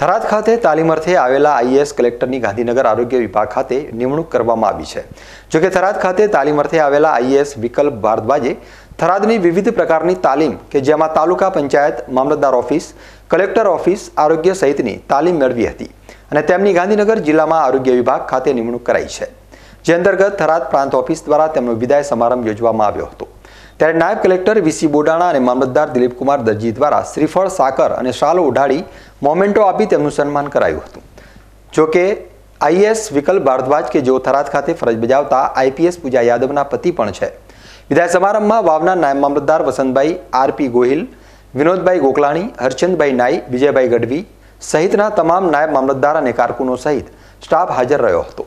થરાદ ખાતે તાલીમ અર્થે આવેલા આઈએએસ કલેક્ટરની ગાંધીનગર આરોગ્ય વિભાગ ખાતે નિમણૂક કરવામાં આવી છે. જોકે થરાદ ખાતે તાલીમ અર્થે આવેલા આઈએએસ વિકલ્પ ભારદ્વાજે થરાદની વિવિધ પ્રકારની તાલીમ કે જેમાં તાલુકા પંચાયત, મામલતદાર ઓફિસ, કલેક્ટર ઓફિસ, આરોગ્ય સહિતની તાલીમ મેળવી હતી અને તેમની ગાંધીનગર જિલ્લામાં આરોગ્ય વિભાગ ખાતે નિમણૂક કરાઈ છે. જે અંતર્ગત થરાદ પ્રાંત ઓફિસ દ્વારા તેમનો વિદાય સમારંભ યોજવામાં આવ્યો હતો. ત્યારે નાયબ કલેક્ટર વીસી બોડાણા અને મામલતદાર દિલીપકુમાર દરજી દ્વારા શ્રીફળ, સાકર અને શાલો ઉઢાડી મોમેન્ટો આપી તેમનું સન્માન કરાયું હતું. જોકે આઈએસ વિકલ્પ ભારદ્વાજ કે જેઓ થરાદ ખાતે ફરજ બજાવતા આઈપીએસ પૂજા યાદવના પતિ પણ છે. વિદાય સમારંભમાં વાવના નાયબ મામલતદાર વસંતભાઈ આરપી ગોહિલ, વિનોદભાઈ ગોકલાણી, હરચંદભાઈ નાઈ, વિજયભાઈ ગઢવી સહિતના તમામ નાયબ મામલતદાર અને કારકુનો સહિત સ્ટાફ હાજર રહ્યો હતો.